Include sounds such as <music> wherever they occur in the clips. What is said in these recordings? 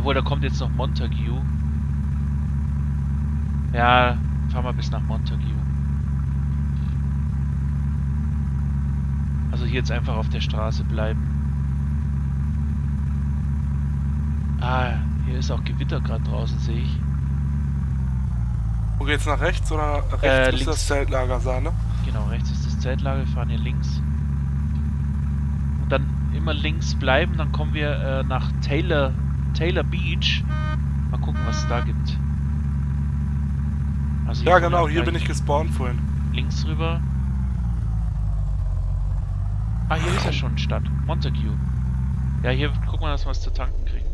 Jawohl, da kommt jetzt noch Montague. Ja, fahren wir bis nach Montague. Also hier jetzt einfach auf der Straße bleiben. Ah, hier ist auch Gewitter gerade draußen, sehe ich. Wo geht's nach rechts oder rechts Äh, links. das Zeltlager sein, ne? Genau, rechts ist das Zeltlager, wir fahren hier links. Und dann immer links bleiben, dann kommen wir äh, nach Taylor, Taylor Beach. Mal gucken, was es da gibt. Also Ja, genau, hier bin ich gespawnt vorhin. Links rüber. Ah, hier ist ja schon Stadt. Montague. Ja, hier gucken wir, dass wir was zu tanken kriegen.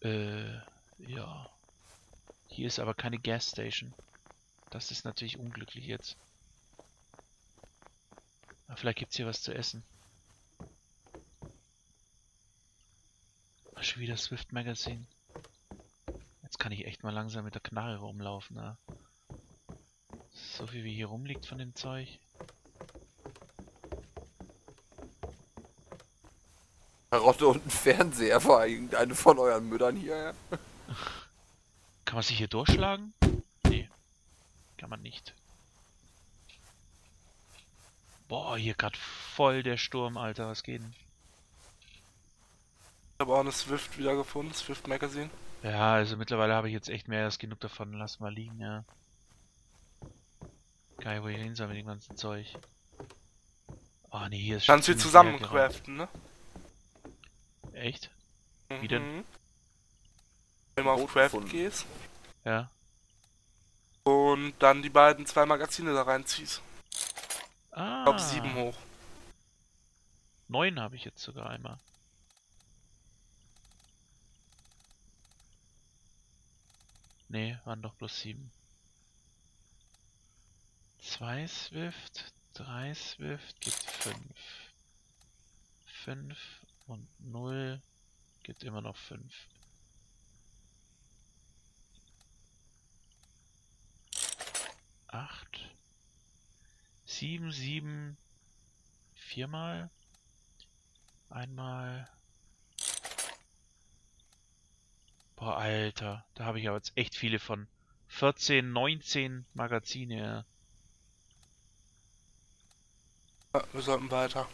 Äh, ja. Hier ist aber keine Gasstation. Das ist natürlich unglücklich jetzt. Vielleicht gibt's hier was zu essen. Schon wieder Swift Magazine. Jetzt kann ich echt mal langsam mit der Knarre rumlaufen, ne? So viel wie hier rumliegt von dem Zeug. Karotte und ein Fernseher war irgendeine von euren Müttern hier. <laughs> Kann man sich hier durchschlagen? Nee. Kann man nicht. Boah, hier gerade voll der Sturm, Alter. Was geht denn? Ich habe auch eine Swift wieder gefunden, Swift Magazine. Ja, also mittlerweile habe ich jetzt echt mehr als genug davon. Lass mal liegen, ja. Geil, wo ich hin soll mit dem ganzen Zeug. Oh nee, hier ist Kannst du zusammen craften, ne? Echt? Wie denn? Mhm. Wenn du mal Rot auf Craft gefunden. gehst Ja. und dann die beiden zwei Magazine da reinziehst. Ah. Ich glaube sieben hoch. Neun habe ich jetzt sogar einmal. Nee, waren doch bloß sieben. Zwei Swift, drei Swift gibt fünf. Fünf und null gibt immer noch fünf. Acht. Sieben, sieben. Viermal. Einmal. Boah, Alter. Da habe ich aber jetzt echt viele von. 14, 19 Magazine. ja. Ja, wir sollten weiter.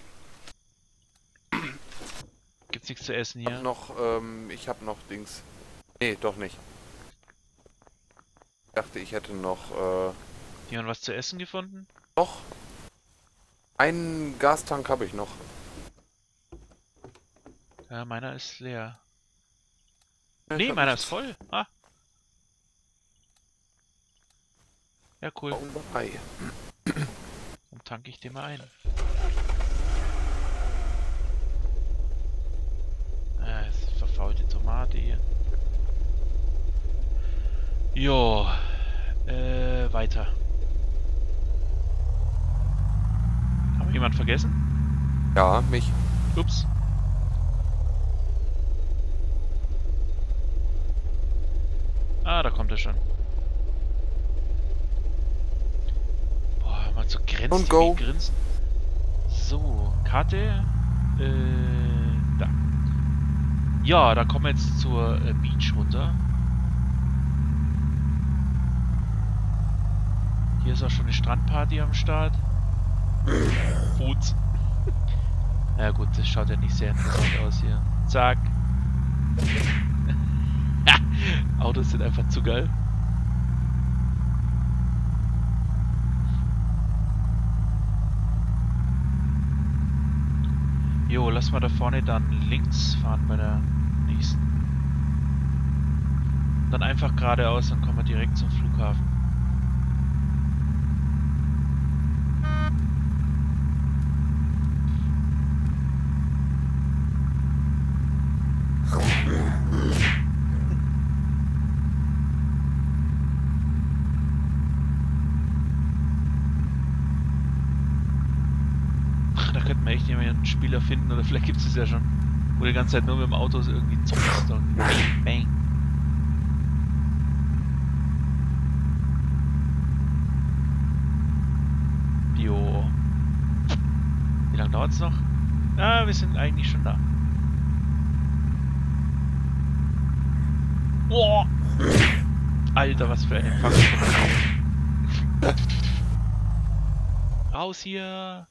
Gibt's nichts zu essen Ich hab hier? noch, ähm, ich hab noch Dings. Nee, doch nicht. Ich dachte, ich hätte noch, äh, Jemand was zu essen gefunden? Doch. Einen Gastank habe ich noch. Ja, meiner ist leer. Ja, Nee, meiner nichts. ist voll. Ah. Ja, cool. Und dabei. Dann tanke ich den mal ein. Ah, ist verfaulte Tomate hier. Jo. Äh, weiter. Haben wir jemand vergessen? Ja, mich. Ups. Ah, da kommt er schon. Boah, mal so grenzen. Und go. Grinsen. So, Karte. Äh, da. Ja, da kommen wir jetzt zur äh, Beach runter. Hier ist auch schon eine Strandparty am Start. Gut. Ja gut, das schaut ja nicht sehr interessant aus hier. Zack. <laughs> Autos sind einfach zu geil. Jo, lass mal da vorne dann links fahren bei der nächsten. Dann einfach geradeaus, dann kommen wir direkt zum Flughafen. Könnten wir echt einen Spieler finden oder vielleicht gibt es es ja schon. Wo die ganze Zeit nur mit dem Auto irgendwie zockst und bang, bang. lange dauert's noch? Ja, wir sind eigentlich schon da. Boah! Alter, was für eine Fangschule. Raus hier!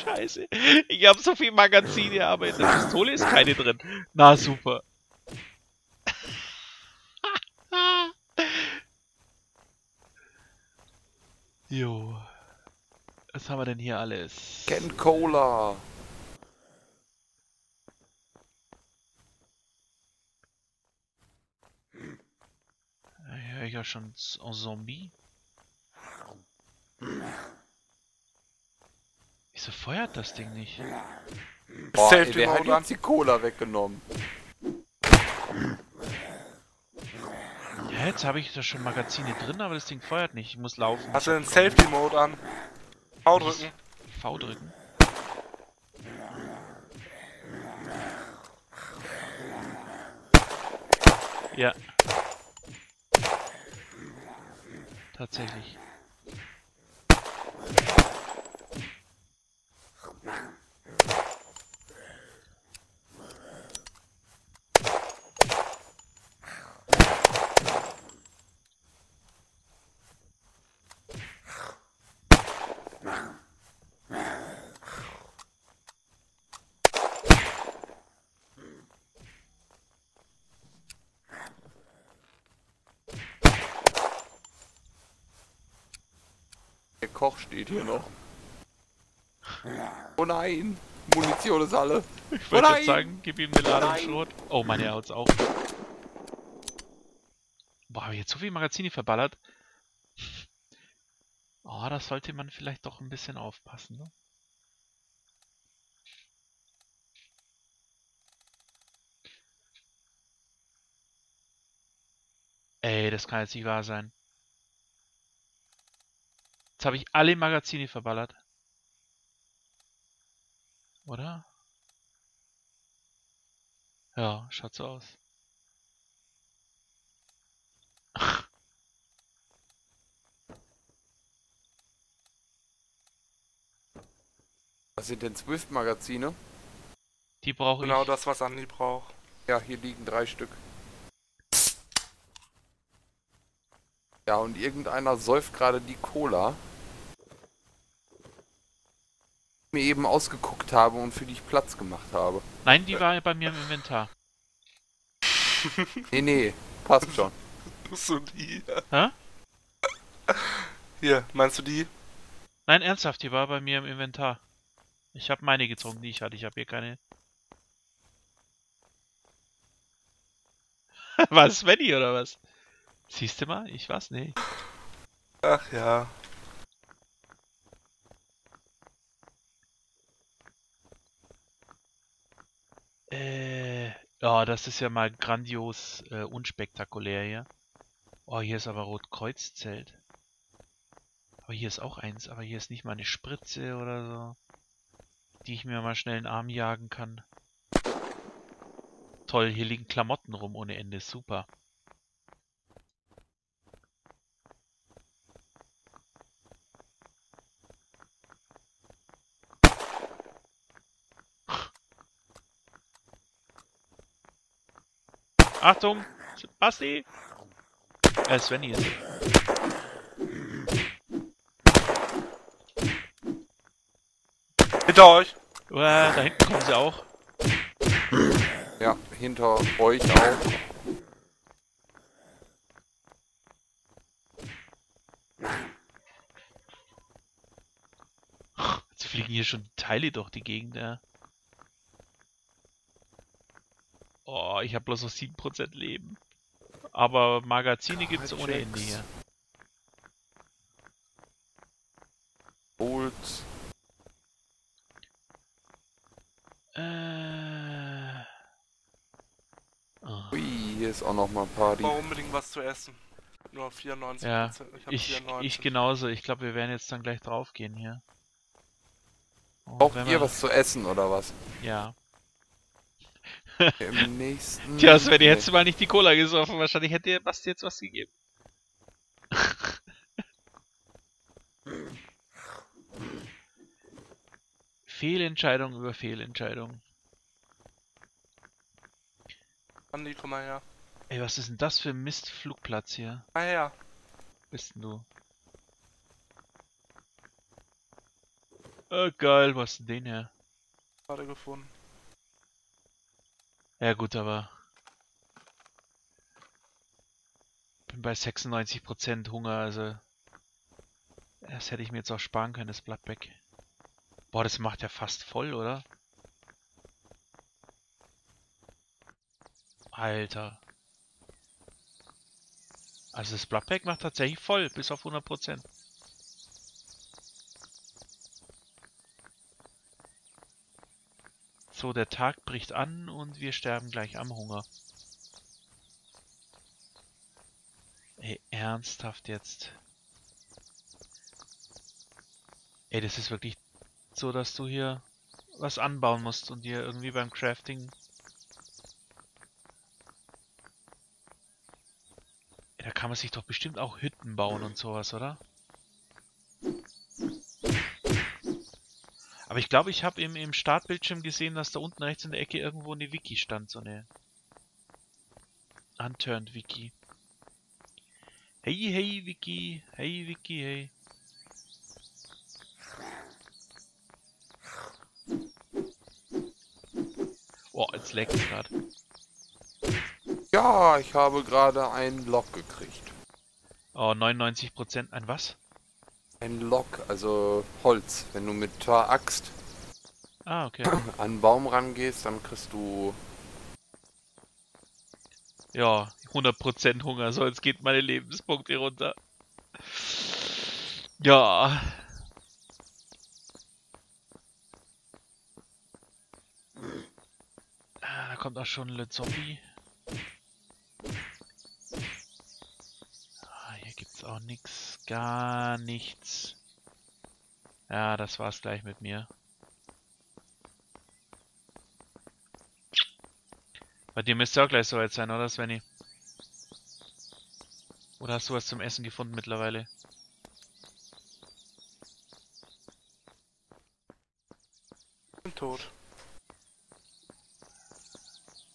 Scheiße. Ich habe so viel Magazine, aber in der Pistole ist keine drin. Na super. <laughs> jo. Was haben wir denn hier alles? Ken Cola. Höre ich ja schon ein Zombie. Wieso feuert das Ding nicht? Boah, ey, Safety der hat Mode jetzt die Cola weggenommen. Ja, jetzt habe ich da schon Magazine drin, aber das Ding feuert nicht. Ich muss laufen. Hast du den Safety Mode an? V drücken. V drücken. Ja. Tatsächlich. Der Koch steht hier noch. Oh nein, Munition ist alle. Ich wollte nein! jetzt sagen, gib ihm eine Ladung Nein! Schrot. Oh, meine haut's auch. Boah, hab ich jetzt so viel Magazine verballert. Oh, da sollte man vielleicht doch ein bisschen aufpassen, ne? Ey, das kann jetzt nicht wahr sein. Jetzt habe ich alle Magazine verballert. Oder? Ja, schaut so aus. Was sind denn Swift-Magazine? Die brauche Genau ich. das, was Andi braucht. Ja, hier liegen drei Stück. Ja, und irgendeiner säuft gerade die Cola. Die ich mir eben ausgeguckt habe und für die ich Platz gemacht habe. Nein, die war bei mir im Inventar. Nee, nee, passt schon. So die. Hä? Hier, meinst du die? Nein, ernsthaft, die war bei mir im Inventar. Ich habe meine getrunken, die ich hatte. Ich habe hier keine. <laughs> war es Svenny oder was? Siehst du mal? Ich weiß nicht. Ach ja. Ja, das ist ja mal grandios äh, unspektakulär hier. Oh, hier ist aber Rotkreuz-Zelt. Aber hier ist auch eins, aber hier ist nicht mal eine Spritze oder so, die ich mir mal schnell in den Arm jagen kann. Toll, hier liegen Klamotten rum ohne Ende, super. Achtung! Basti! Äh, Svenny ist. Hinter euch. Uah, da hinten kommen sie auch. Ja, hinter euch auch. Jetzt fliegen hier schon Teile durch die Gegend, ja. Oh, ich habe bloß noch 7% Leben. Aber Magazine gibt's ohne Ende hier. Bolts. Äh. Oh. Ui, hier ist auch noch mal Party. Brauche unbedingt was zu essen. Nur 94 Ja, Ich Ich, 94. ich genauso. Ich glaube, wir werden jetzt dann gleich draufgehen hier. Und Braucht wenn ihr wir- was zu essen oder was? Ja. Im nächsten. Tja, das wäre ihr hättest mal nicht die Cola gesoffen. Wahrscheinlich hätte ihr Basti jetzt was gegeben. <laughs> Fehlentscheidung über Fehlentscheidung. Andi, komm mal her. Ey, was ist denn das für ein Mistflugplatz hier? Ah ja. Bist denn du? Oh, geil, was ist denn den her? Gerade gefunden. Ja gut, aber... Bin bei 96% Hunger, also... Das hätte ich mir jetzt auch sparen können, das Blattback. Boah, das macht ja fast voll, oder? Alter. Also das Bloodpack macht tatsächlich voll, bis auf 100%. So, der Tag bricht an und wir sterben gleich am Hunger. Ey, ernsthaft jetzt. Ey, das ist wirklich so, dass du hier was anbauen musst und dir irgendwie beim Crafting Da kann man sich doch bestimmt auch Hütten bauen und sowas, oder? Aber ich glaube, ich habe im, im Startbildschirm gesehen, dass da unten rechts in der Ecke irgendwo eine Wiki stand, so eine Unturned Wiki. Hey, hey, Wiki, hey, Wiki, hey. Oh, jetzt leckt es gerade. Ja, ich habe gerade ein Lock gekriegt. Oh, 99% ein was? Ein Lock, also Holz. Wenn du mit der Axt Ah, okay. <clears throat> an einen Baum rangehst, dann kriegst du... Ja, 100% Hunger, so jetzt geht meine Lebenspunkte runter. Ja. Ah, da kommt auch schon Le Zombie. Ah, hier gibt's auch nichts, gar nichts. Ja, das war's gleich mit mir. Bei dir müsste auch gleich soweit sein, oder Svenny? Oder hast du was zum Essen gefunden mittlerweile? Bin tot.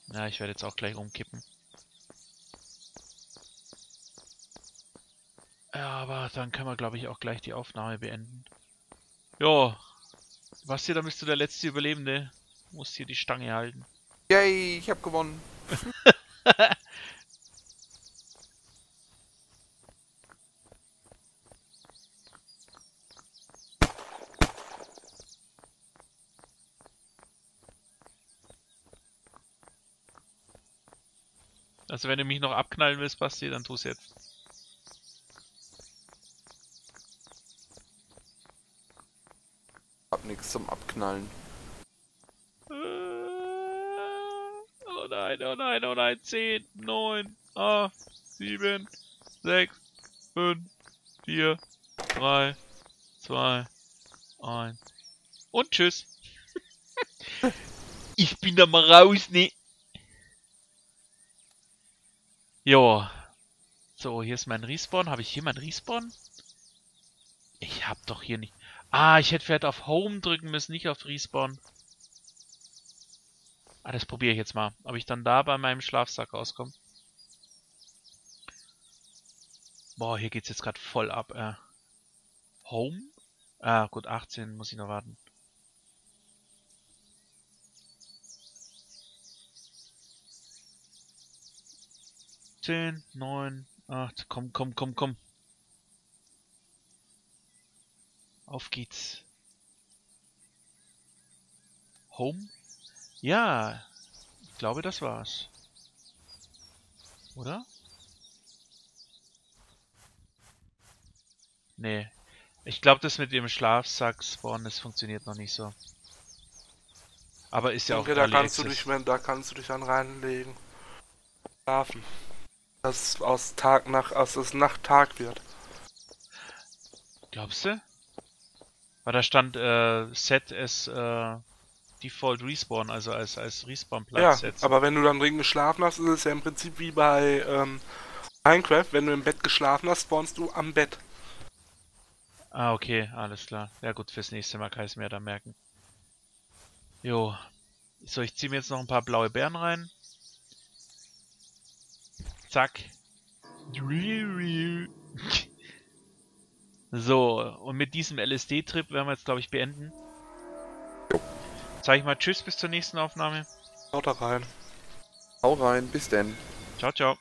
Ja, ich werde jetzt auch gleich umkippen. Ja, aber dann können wir, glaube ich, auch gleich die Aufnahme beenden. Jo. Was hier, da bist du der letzte Überlebende. Du musst hier die Stange halten. Yay, ich habe gewonnen. <laughs> Also wenn du mich noch abknallen willst, Basti, dann tu's jetzt. Hab Abknallen. Äh, Oh nein, oh nein, oh nein. 10, 9, 8, 7, 6, 5, 4, 3, 2, 1. Und tschüss. <laughs> ich bin da mal raus, ne? Jo. So, hier ist mein Respawn. Habe ich hier mein Respawn? Ich hab doch hier nicht... Ah, ich hätte vielleicht auf Home drücken müssen, nicht auf Respawn. Ah, das probiere ich jetzt mal. Ob ich dann da bei meinem Schlafsack rauskomme. Boah, hier geht's jetzt gerade voll ab. Äh. Home? Ah, gut, 18 muss ich noch warten. Zehn, neun, acht, komm, komm, komm, komm. Auf geht's. Home? Ja, ich glaube, das war's. Oder? Nee. Ich glaube, das mit dem Schlafsack spawnen, das funktioniert noch nicht so. Aber ist ja auch Denke, da kannst du Access. dich, wenn- da kannst du dich dann reinlegen. Schlafen. Dass aus Tag nach, aus es Nacht Tag wird. Glaubst du? Weil da stand äh, Set as äh, Default Respawn, also als, als Respawn-Platz Ja, aber wenn du dann drin geschlafen hast, ist es ja im Prinzip wie bei ähm, Minecraft. Wenn du im Bett geschlafen hast, spawnst du am Bett. Ah, okay, alles klar. Ja gut, fürs nächste Mal kann ich es mir dann merken. Jo. So, ich ziehe mir jetzt noch ein paar blaue Beeren rein. Zack. So, und mit diesem LSD-Trip werden wir jetzt, glaube ich, beenden. Sag ich mal Tschüss bis zur nächsten Aufnahme. Haut da rein. Hau rein, bis denn. Ciao, ciao.